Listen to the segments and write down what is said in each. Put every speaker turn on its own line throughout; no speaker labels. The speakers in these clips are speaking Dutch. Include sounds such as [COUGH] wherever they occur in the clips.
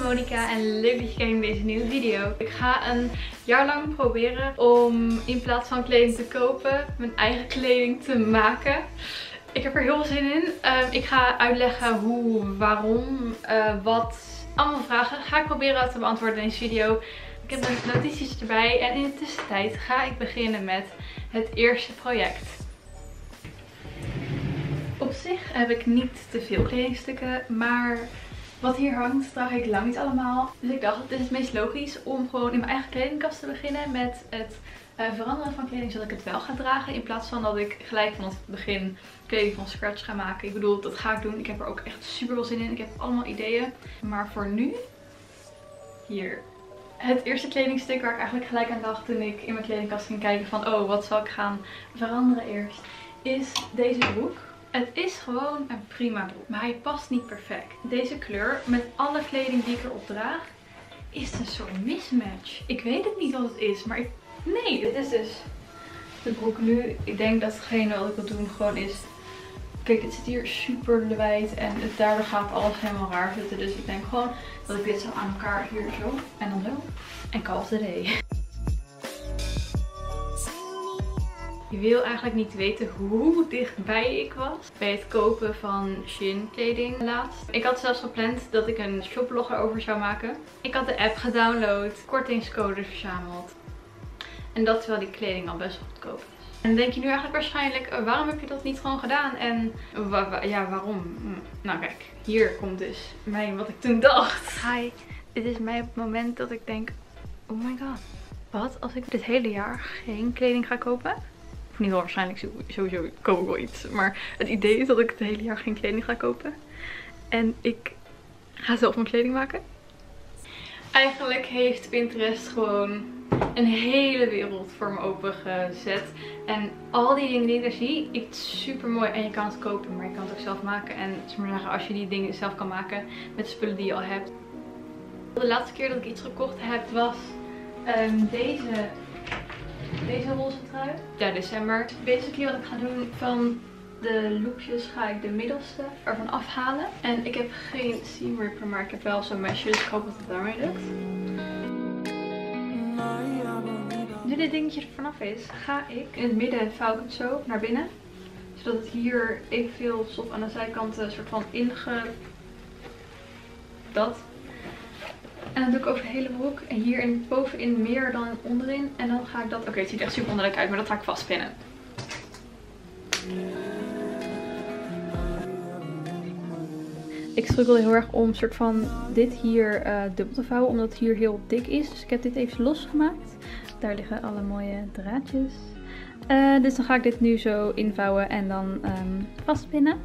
ben Monika en leuk dat je kijkt naar deze nieuwe video. Ik ga een jaar lang proberen om in plaats van kleding te kopen, mijn eigen kleding te maken. Ik heb er heel veel zin in. Ehm, ik ga uitleggen hoe, waarom, uh, wat. Allemaal vragen ga ik proberen te beantwoorden in deze video. Ik heb de notities erbij en in de tussentijd ga ik beginnen met het eerste project. Op zich heb ik niet te veel kledingstukken, maar wat hier hangt draag ik lang niet allemaal. Dus ik dacht, het is het meest logisch om gewoon in mijn eigen kledingkast te beginnen met het uh, veranderen van kleding zodat ik het wel ga dragen. In plaats van dat ik gelijk vanaf het begin kleding van scratch ga maken. Ik bedoel, dat ga ik doen. Ik heb er ook echt super veel zin in. Ik heb allemaal ideeën. Maar voor nu, hier. Het eerste kledingstuk waar ik eigenlijk gelijk aan dacht toen ik in mijn kledingkast ging kijken van oh, wat zal ik gaan veranderen eerst, is deze broek. Het is gewoon een prima broek, maar hij past niet perfect. Deze kleur met alle kleding die ik erop draag is een soort mismatch. Ik weet het niet wat het is, maar ik... nee, dit is dus de broek nu. Ik denk dat hetgene wat ik wil doen gewoon is... Kijk, het zit hier super wijd en daardoor gaat alles helemaal raar zitten. Dus ik denk gewoon dat ik dit zo aan elkaar hier zo en dan zo. En call the Je wil eigenlijk niet weten hoe dichtbij ik was bij het kopen van Shin kleding laatst. Ik had zelfs gepland dat ik een shopblog erover zou maken. Ik had de app gedownload, kortingscodes verzameld. En dat terwijl die kleding al best goedkoop is. En denk je nu eigenlijk waarschijnlijk, eh, waarom heb je dat niet gewoon gedaan? En ja, waarom? Hm. Nou kijk, hier komt dus mij wat ik toen dacht. Hi, dit is mij op het moment dat ik denk, oh my god. Wat als ik dit hele jaar geen kleding ga kopen? Ieder geval waarschijnlijk sowieso koop ik wel iets. Maar het idee is dat ik het hele jaar geen kleding ga kopen. En ik ga zelf mijn kleding maken. Eigenlijk heeft Pinterest gewoon een hele wereld voor me opengezet. En al die dingen die ik daar zie, ik super mooi. En je kan het kopen, maar je kan het ook zelf maken. En zeggen, als je die dingen zelf kan maken met spullen die je al hebt. De laatste keer dat ik iets gekocht heb was um, deze deze roze trui. Ja, december. Basically wat ik ga doen van de loopjes ga ik de middelste ervan afhalen. En ik heb geen seam ripper, maar ik heb wel zo'n mesje. Dus ik hoop dat het daarmee lukt. Nu dit dingetje er vanaf is, ga ik in het midden vouw ik het zo naar binnen. Zodat het hier evenveel stof aan de zijkanten soort van inge... Dat. En dan doe ik over de hele broek. En hier bovenin meer dan onderin. En dan ga ik dat... Oké, het ziet echt super wonderlijk uit. Maar dat ga ik vastpinnen. Ik struggelde heel erg om soort van dit hier uh, dubbel te vouwen. Omdat het hier heel dik is. Dus ik heb dit even losgemaakt. Daar liggen alle mooie draadjes. Uh, dus dan ga ik dit nu zo invouwen en dan um, vastpinnen.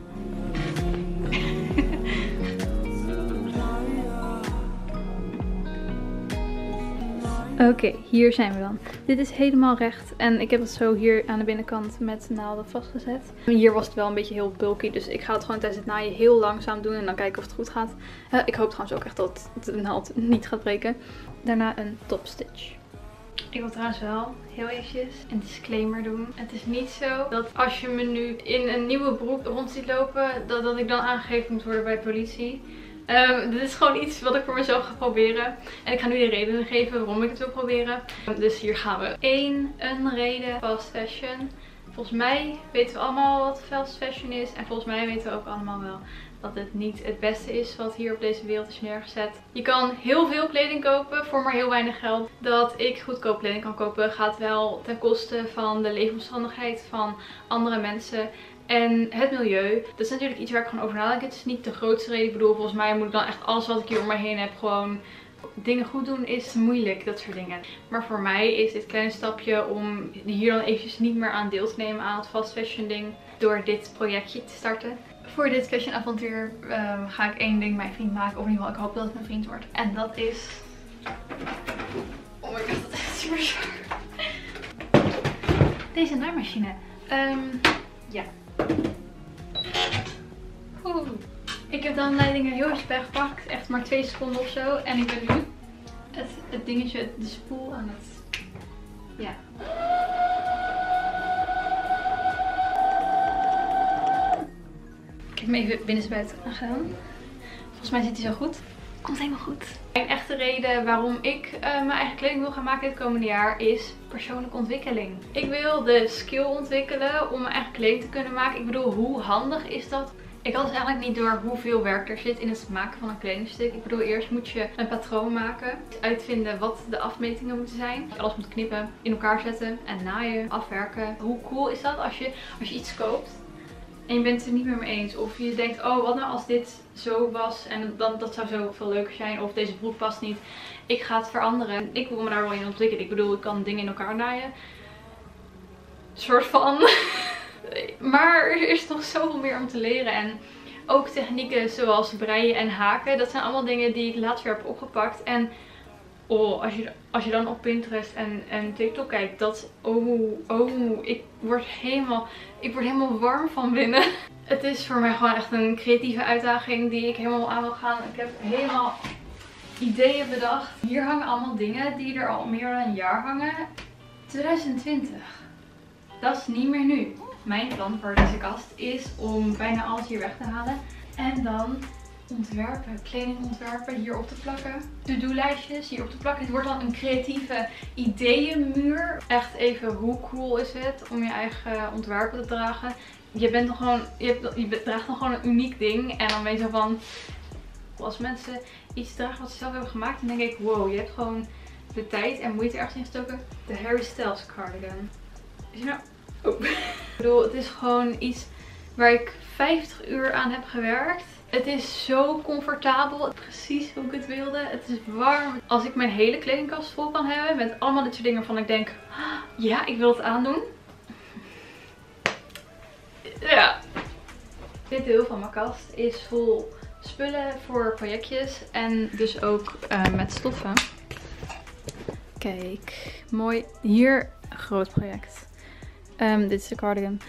Oké, hier zijn we dan. Dit is helemaal recht en ik heb het zo hier aan de binnenkant met naalden vastgezet. Hier was het wel een beetje heel bulky, dus ik ga het gewoon tijdens het naaien heel langzaam doen en dan kijken of het goed gaat. Uh, ik hoop trouwens ook echt dat de naald niet gaat breken. Daarna een top stitch. Ik wil trouwens wel heel eventjes een disclaimer doen. Het is niet zo dat als je me nu in een nieuwe broek rond ziet lopen, dat, dat ik dan aangegeven moet worden bij politie. Um, dit is gewoon iets wat ik voor mezelf ga proberen. En ik ga nu de redenen geven waarom ik het wil proberen. Dus hier gaan we. 1. Een reden. Fast fashion. Volgens mij weten we allemaal wat fast fashion is. En volgens mij weten we ook allemaal wel dat het niet het beste is wat hier op deze wereld is neergezet. Je kan heel veel kleding kopen voor maar heel weinig geld. Dat ik goedkoop kleding kan kopen gaat wel ten koste van de leefomstandigheid van andere mensen. En het milieu, dat is natuurlijk iets waar ik gewoon over nadenk. Het is niet de grootste reden. Ik bedoel, volgens mij moet ik dan echt alles wat ik hier om me heen heb gewoon dingen goed doen is moeilijk, dat soort dingen. Maar voor mij is dit kleine stapje om hier dan eventjes niet meer aan deel te nemen aan het fast fashion ding. Door dit projectje te starten. Voor dit fashion avontuur ehm, ga ik één ding mijn vriend maken. Of in ieder geval, ik hoop dat het mijn vriend wordt. En dat is... Oh my god, dat is super. Deze naaimachine. Um, ja. Oeh. Ik heb de aanleidingen heel erg gepakt. Echt maar twee seconden of zo. En ik ben nu het, dingetje, de spoel aan het... Ja. Ik heb hem even binnensbuiten aangedaan. Volgens mij zit hij zo goed. Komt helemaal goed. Een echte reden waarom ik uh, mijn eigen kleding wil gaan maken dit komende jaar is persoonlijke ontwikkeling. Ik wil de skill ontwikkelen om mijn eigen kleding te kunnen maken. Ik bedoel, hoe handig is dat? Ik had dus eigenlijk niet door hoeveel werk er zit in het maken van een kledingstuk. Ik bedoel, eerst moet je een patroon maken. Uitvinden wat de afmetingen moeten zijn. Alles moet knippen, in elkaar zetten en naaien, afwerken. Hoe cool is dat als je, als je iets koopt en je bent het er niet meer mee eens. Of je denkt, oh wat nou als dit zo was en dan, dat zou zo veel leuker zijn. Of deze broek past niet. Ik ga het veranderen. Ik wil me daar wel in ontwikkelen. Ik bedoel, ik kan dingen in elkaar naaien. Soort van. [LAUGHS] maar er is nog zoveel meer om te leren. En ook technieken zoals breien en haken. Dat zijn allemaal dingen die ik laatst weer heb opgepakt. En oh, als je, als je dan op Pinterest en, en TikTok kijkt, dat, oh, oh, ik word helemaal, ik word helemaal warm van binnen. [LAUGHS] Het is voor mij gewoon echt een creatieve uitdaging die ik helemaal aan wil gaan. Ik heb helemaal ideeën bedacht. Hier hangen allemaal dingen die er al meer dan een jaar hangen. 2020. Dat is niet meer nu. Mijn plan voor deze kast is om bijna alles hier weg te halen. En dan ontwerpen, kleding ontwerpen, hier op te plakken. To-do-lijstjes hier op te plakken. Het wordt dan een creatieve ideeënmuur. Echt even, hoe cool is het om je eigen ontwerpen te dragen? Je bent dan gewoon, je, hebt, je draagt dan gewoon een uniek ding. En dan weet je van, als mensen iets dragen wat ze zelf hebben gemaakt, dan denk ik, wow, je hebt gewoon de tijd en moeite ergens in gestoken. De Harry Styles cardigan. Is je nou... Oh. ik bedoel, het is gewoon iets waar ik 50 uur aan heb gewerkt. Het is zo comfortabel. Precies hoe ik het wilde. Het is warm. Als ik mijn hele kledingkast vol kan hebben met allemaal dit soort dingen waarvan ik denk, ah, ja, ik wil het aandoen. Ja. Dit deel van mijn kast is vol spullen voor projectjes en dus ook uh, met stoffen. Kijk, mooi. Hier, groot project. Um, dit is de cardigan.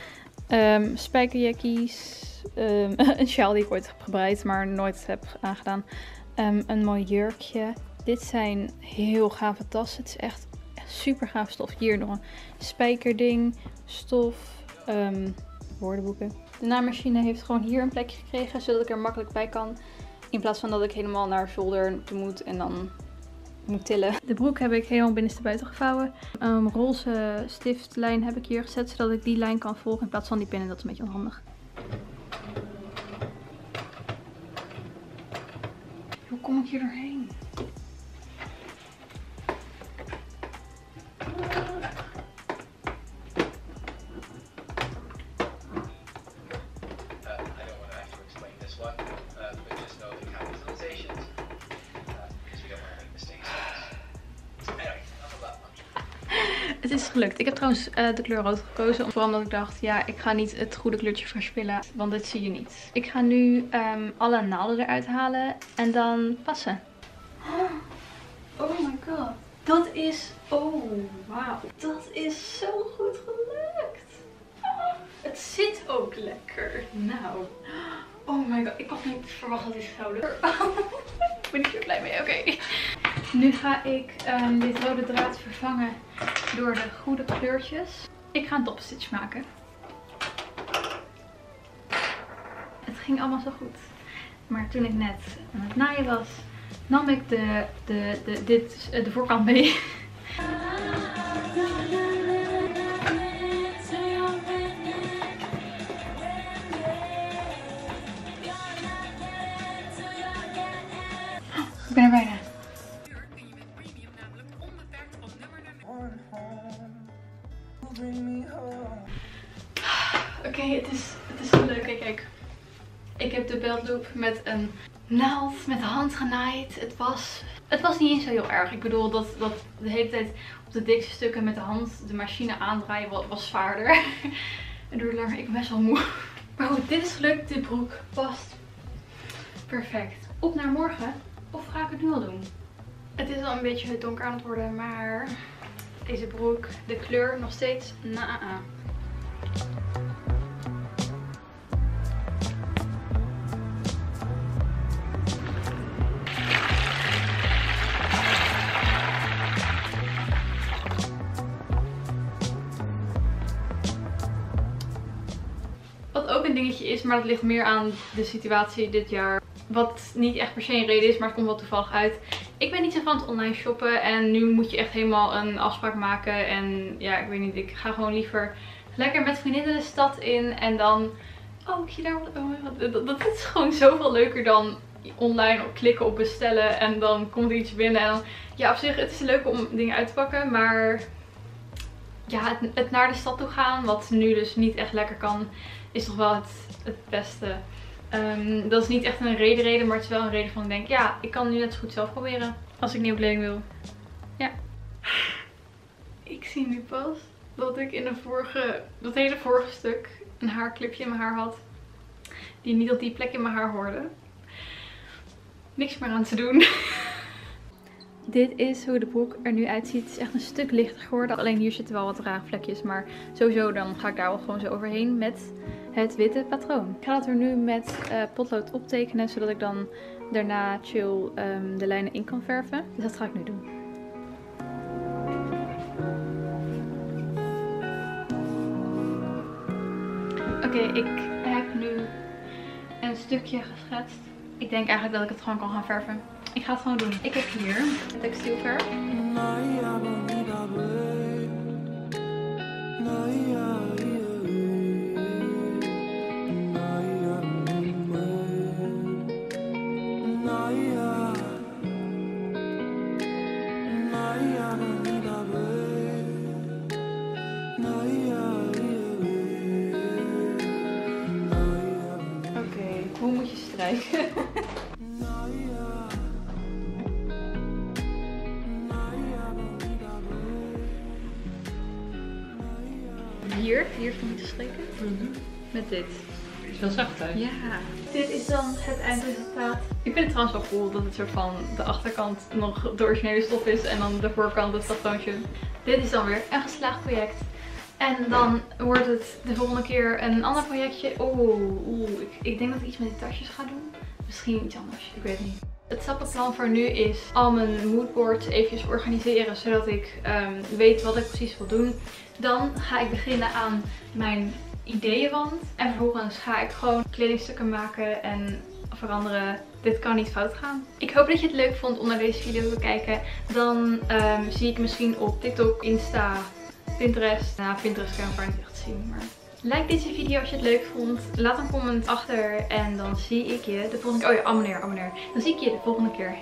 Um, spijkerjackies. Um, [LAUGHS] een sjaal die ik ooit heb gebreid, maar nooit heb aangedaan. Um, een mooi jurkje. Dit zijn heel gave tassen. Het is echt super gaaf stof. Hier nog een spijkerding, stof, woordenboeken. De naaimachine heeft gewoon hier een plekje gekregen, zodat ik er makkelijk bij kan. In plaats van dat ik helemaal naar zolder moet en dan moet tillen. De broek heb ik helemaal binnenstebuiten gevouwen. Een roze stiftlijn heb ik hier gezet, zodat ik die lijn kan volgen in plaats van die pinnen. Dat is een beetje onhandig. Kom ik hier doorheen? Gelukt. Ik heb trouwens uh, de kleur rood gekozen. Vooral omdat ik dacht, ja, ik ga niet het goede kleurtje verspillen. Want dit zie je niet. Ik ga nu um, alle naalden eruit halen en dan passen. [GASPS] Oh my god. Dat is... Oh, wauw. Dat is zo goed gelukt. [GASPS] het zit ook lekker. Nou. [GASPS] Oh my god. Ik had niet verwacht dat dit zou lukken. [LAUGHS] ik ben zo blij mee. Oké. Nu ga ik um, dit rode draad vervangen door de goede kleurtjes. Ik ga een topstitch maken. Het ging allemaal zo goed. Maar toen ik net aan het naaien was, nam ik de, de, de, dit, de voorkant mee. Ik ben er bijna. Met een naald met de hand genaaid. Het was, het was niet eens zo heel erg. Ik bedoel, dat, dat de hele tijd op de dikste stukken met de hand de machine aandraaien was, was zwaarder. [LAUGHS] en door ik ben best wel moe. Maar goed, dit is gelukt. De broek past perfect. Op naar morgen. Of ga ik het nu al doen? Het is al een beetje donker aan het worden, maar deze broek, de kleur nog steeds na. Dingetje is, maar dat ligt meer aan de situatie dit jaar. Wat niet echt per se een reden is, maar het komt wel toevallig uit. Ik ben niet zo van het online shoppen. En nu moet je echt helemaal een afspraak maken. En ja, ik weet niet. Ik ga gewoon liever lekker met vriendinnen de stad in. En dan... Oh, zie daar wat... Oh, dat, is gewoon zoveel leuker dan online klikken op bestellen. En dan komt er iets binnen. En dan... Ja, op zich, het is leuk om dingen uit te pakken. Maar ja, het, naar de stad toe gaan, wat nu dus niet echt lekker kan, is toch wel het, beste. Um, dat is niet echt een reden reden, maar het is wel een reden van ik denk, ja, ik kan nu net zo goed zelf proberen. Als ik nieuwe kleding wil. Ja. Ik zie nu pas dat ik in de vorige, dat hele vorige stuk een haarclipje in mijn haar had. Die niet op die plek in mijn haar hoorde. Niks meer aan te doen. [LAUGHS] Dit is hoe de broek er nu uitziet. Het is echt een stuk lichter geworden. Alleen hier zitten wel wat rare vlekjes. Maar sowieso dan ga ik daar wel gewoon zo overheen met het witte patroon. Ik ga het er nu met uh, potlood optekenen. Zodat ik dan daarna chill um, de lijnen in kan verven. Dus dat ga ik nu doen. Oké, ik heb nu een stukje geschetst. Ik denk eigenlijk dat ik het gewoon kan gaan verven. Ik ga het gewoon doen. Ik heb hier textielverf. [LAUGHS] hier, hier stond te steken. Mm Met dit.
Het is wel zacht hè?
Ja. Dit is dan het eindresultaat. Ik vind het trouwens wel cool dat het soort van de achterkant nog de originele stof is en dan de voorkant het patroontje. Dit is dan weer een geslaagd project. En dan wordt het de volgende keer een ander projectje. Oeh, oeh. Ik, ik denk dat ik iets met die tasjes ga doen. Misschien iets anders, ik weet niet. Het stappenplan voor nu is al mijn moodboards eventjes organiseren, zodat ik um, weet wat ik precies wil doen. Dan ga ik beginnen aan mijn ideeënwand. En vervolgens ga ik gewoon kledingstukken maken en veranderen. Dit kan niet fout gaan. Ik hoop dat je het leuk vond om naar deze video te kijken. Dan um, zie ik misschien op TikTok, Insta, Pinterest. Nou, Pinterest kan ik niet echt zien, maar... Like deze video als je het leuk vond. Laat een comment achter en dan zie ik je de volgende keer. Oh ja, abonneer, abonneer. Dan zie ik je de volgende keer.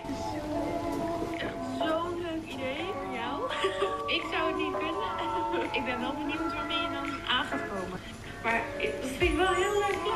Zo'n leuk idee voor jou. [LAUGHS] ik zou het niet kunnen. [LAUGHS] ik ben wel benieuwd waarmee je dan aan gaat komen. Maar dat vind ik wel heel leuk.